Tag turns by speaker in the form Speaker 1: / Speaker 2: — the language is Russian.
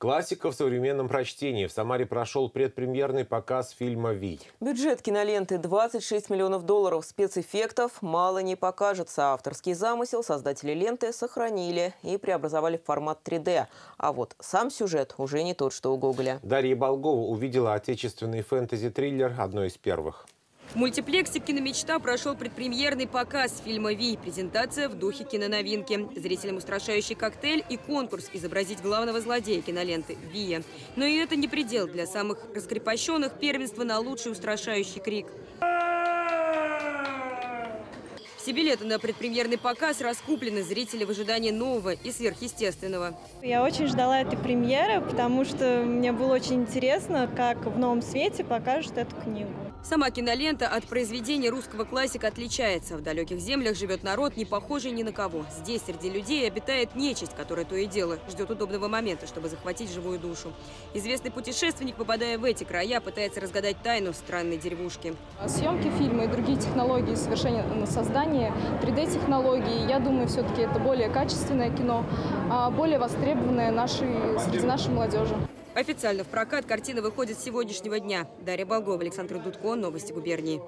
Speaker 1: Классика в современном прочтении. В Самаре прошел предпремьерный показ фильма «Вий».
Speaker 2: Бюджет киноленты 26 миллионов долларов. Спецэффектов мало не покажется. Авторский замысел создатели ленты сохранили и преобразовали в формат 3D. А вот сам сюжет уже не тот, что у Гоголя.
Speaker 1: Дарья Болгова увидела отечественный фэнтези-триллер одной из первых.
Speaker 3: В мультиплексе «Киномечта» прошел предпремьерный показ фильма «Ви». Презентация в духе киноновинки. Зрителям устрашающий коктейль и конкурс изобразить главного злодея киноленты – Вия. Но и это не предел для самых раскрепощенных первенства на лучший устрашающий крик. Все билеты на предпремьерный показ раскуплены. Зрители в ожидании нового и сверхъестественного.
Speaker 4: Я очень ждала этой премьеры, потому что мне было очень интересно, как в новом свете покажут эту книгу.
Speaker 3: Сама кинолента от произведения русского классика отличается. В далеких землях живет народ, не похожий ни на кого. Здесь среди людей обитает нечисть, которая то и дело ждет удобного момента, чтобы захватить живую душу. Известный путешественник, попадая в эти края, пытается разгадать тайну странной деревушки.
Speaker 5: Съемки фильма и другие технологии совершения создания 3D-технологии, я думаю, все-таки это более качественное кино, а более востребованное нашей, среди нашей молодежи.
Speaker 3: Официально в прокат картина выходит с сегодняшнего дня. Дарья Болгова, Александр Дудко, Новости губернии.